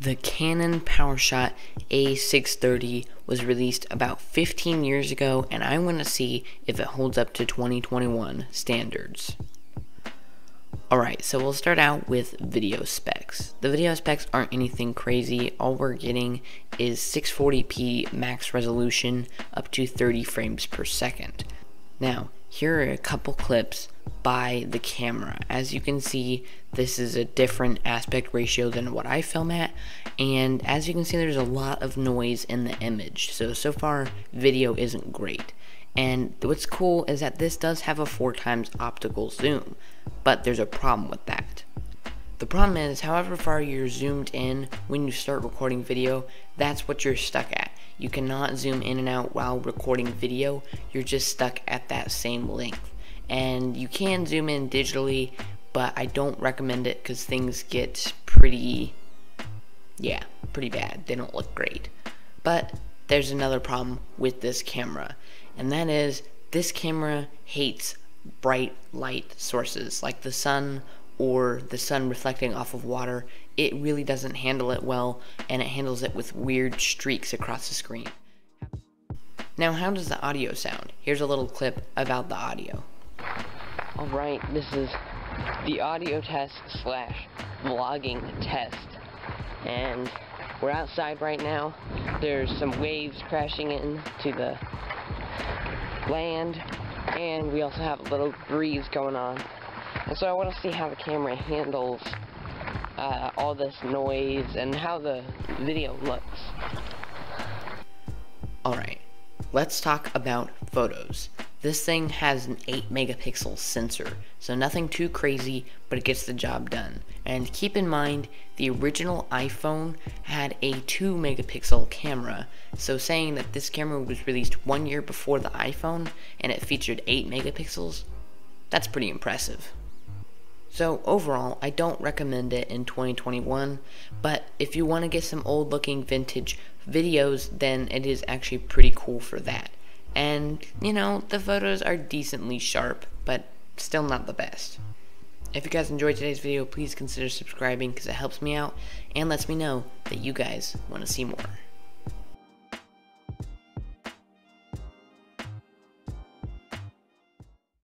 The Canon PowerShot A630 was released about 15 years ago, and I want to see if it holds up to 2021 standards. Alright, so we'll start out with video specs. The video specs aren't anything crazy. All we're getting is 640p max resolution up to 30 frames per second. Now, here are a couple clips by the camera. As you can see, this is a different aspect ratio than what I film at, and as you can see, there's a lot of noise in the image. So, so far, video isn't great. And what's cool is that this does have a four times optical zoom, but there's a problem with that. The problem is, however far you're zoomed in when you start recording video, that's what you're stuck at. You cannot zoom in and out while recording video, you're just stuck at that same length. And you can zoom in digitally, but I don't recommend it because things get pretty, yeah, pretty bad. They don't look great. But there's another problem with this camera, and that is this camera hates bright light sources like the sun or the sun reflecting off of water, it really doesn't handle it well and it handles it with weird streaks across the screen. Now, how does the audio sound? Here's a little clip about the audio. Alright, this is the audio test slash vlogging test. And we're outside right now. There's some waves crashing into the land. And we also have a little breeze going on. And so I want to see how the camera handles uh, all this noise and how the video looks. Alright, let's talk about photos. This thing has an 8 megapixel sensor, so nothing too crazy, but it gets the job done. And keep in mind, the original iPhone had a 2 megapixel camera, so saying that this camera was released one year before the iPhone and it featured 8 megapixels, that's pretty impressive. So overall, I don't recommend it in 2021, but if you want to get some old looking vintage videos, then it is actually pretty cool for that. And, you know, the photos are decently sharp, but still not the best. If you guys enjoyed today's video, please consider subscribing because it helps me out and lets me know that you guys want to see more.